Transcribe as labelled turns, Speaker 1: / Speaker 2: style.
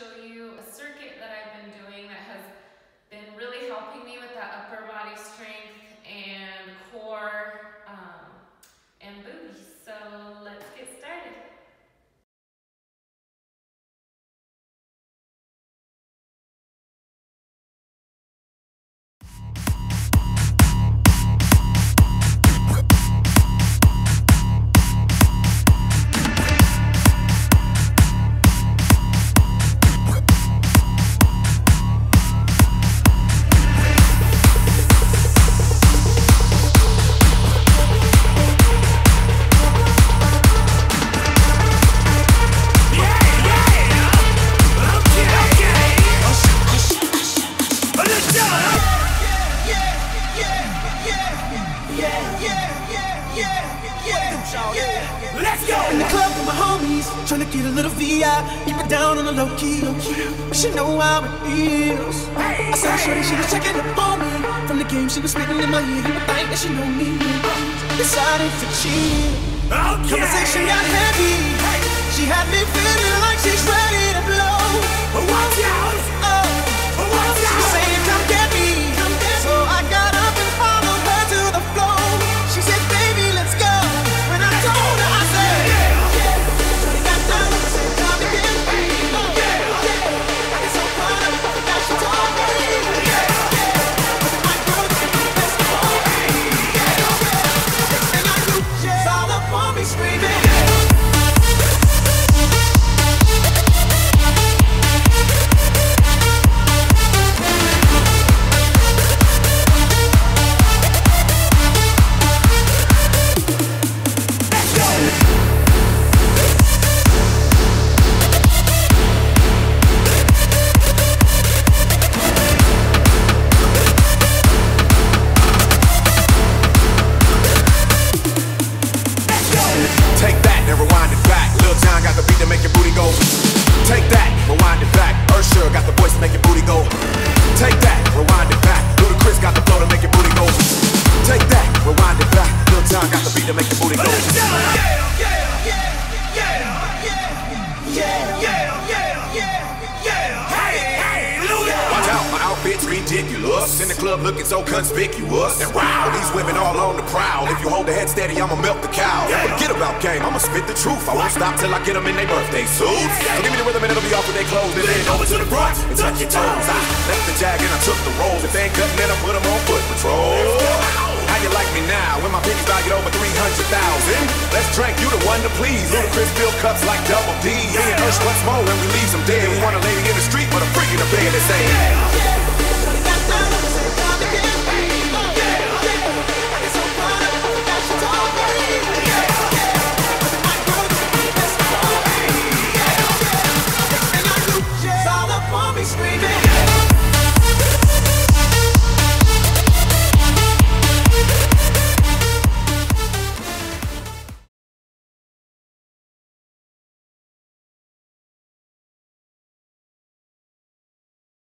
Speaker 1: show you Let's
Speaker 2: go! In the club with my homies, trying to get a little VI, keep it down on the low key. But she know how it feels. I saw shorty, she was checking up on me. From the game, she was spitting in my ear. You would think that she know me. Decided to cheat. Conversation got heavy. She had me feeling like she's ready to blow.
Speaker 3: Outfit's ridiculous. In the club looking so conspicuous. And wow, these women all on the prowl. If you hold the head steady, I'ma milk the cow. Forget about game, I'ma spit the truth. I won't stop till I get them in their birthday suits. So give me the rhythm and it'll be off with their clothes. Then lean over to the front and touch your toes. I left the jag and I took the rolls. If they ain't cutting, then I put them on foot patrol. How you like me now? When my pennies valued over 300,000? Let's drink, you the one to please. Ludacris fill cups like double D. Me and Ursh, what's more when we leave them dead? We want a lady in the street, but a freak in the bed that say,